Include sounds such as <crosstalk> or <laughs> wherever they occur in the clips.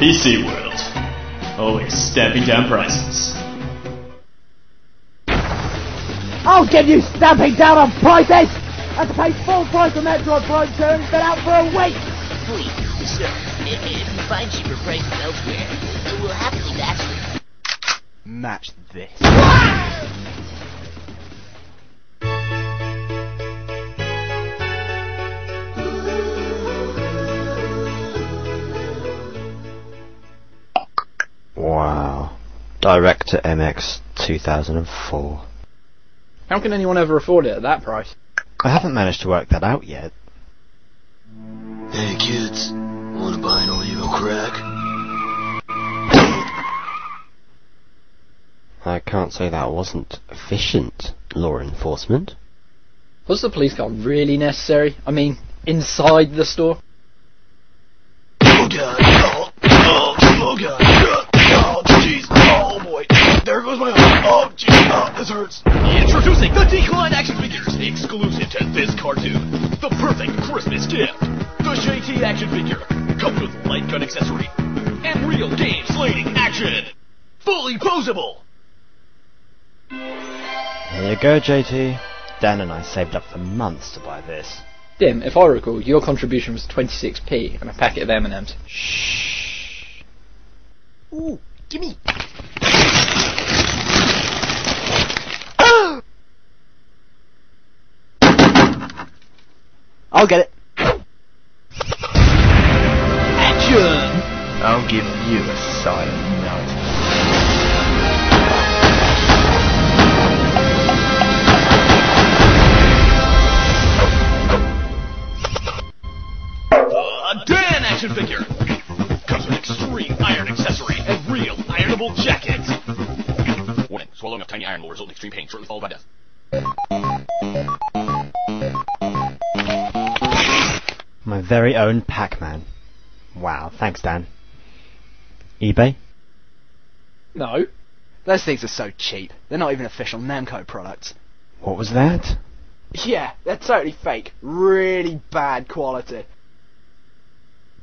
PC World. Always stamping down prices. I'll get you stamping down on prices! I had to pay full price for Metroid Prime 2 and it's been out for a week! Please, sir, if, if you find cheaper prices elsewhere, we'll happily match them. Match this. Director MX 2004. How can anyone ever afford it at that price? I haven't managed to work that out yet. Hey kids, wanna buy an Olivo crack? I can't say that wasn't efficient, law enforcement. Was the police car really necessary? I mean, inside the store? Oh god, oh, oh, oh god, oh jeez, boy, there goes my arm, oh jeez, oh, this hurts. Introducing the Decline action figures, exclusive to this cartoon. The perfect Christmas gift. The JT action figure comes with light gun accessory and real game slaying action. Fully posable. Here you go, JT. Dan and I saved up for months to buy this. Dim, if I recall, your contribution was 26p and a packet of M&M's. Shh. Ooh, gimme! I'll get it. Action. I'll give you a silent nut. A Dan action figure comes with extreme iron accessory and real ironable jacket. Warning: swallowing of tiny iron will result in extreme pain, shortly followed by death. My very own Pac-Man. Wow, thanks Dan. eBay? No. Those things are so cheap. They're not even official Namco products. What was that? Yeah, they're totally fake. Really bad quality.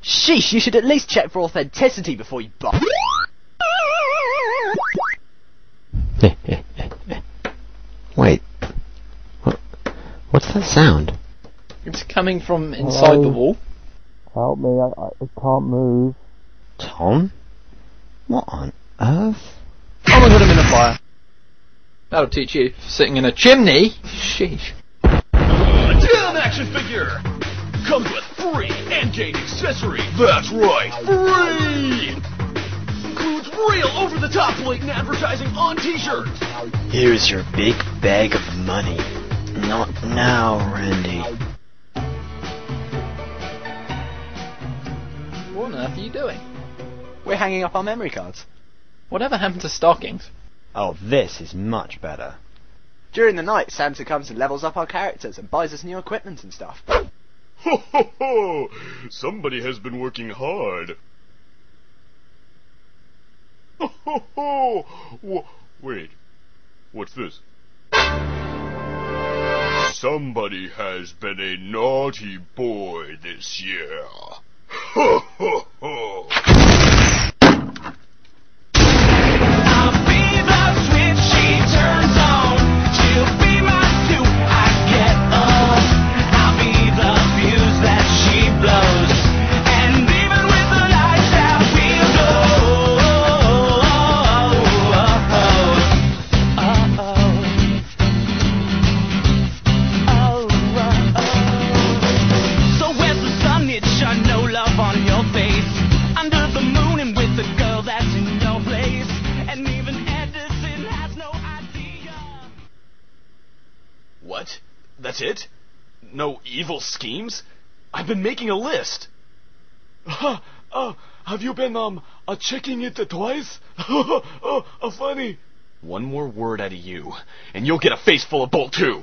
Sheesh, you should at least check for authenticity before you buy. <laughs> Wait. What, what's that sound? It's coming from inside the wall. Help me, I, I can't move. Tom? What on earth? Oh I'm gonna put him in a fire. That'll teach you. Sitting in a chimney? Sheesh. A Dan action figure comes with free Endgame accessory. That's right, free. Includes real over-the-top blatant advertising on T-shirts. Here's your big bag of money. Not now, Randy. What on earth are you doing? We're hanging up our memory cards. Whatever happened to stockings? Oh, this is much better. During the night, Santa comes and levels up our characters and buys us new equipment and stuff. Ho ho ho! Somebody has been working hard. Ho ho ho! Wha- wait, what's this? Somebody has been a naughty boy this year. Ho ho ho! What? That's it? No evil schemes? I've been making a list. Uh, <laughs> uh, have you been um checking it twice? <laughs> uh, uh, funny. One more word out of you, and you'll get a face full of bolt too.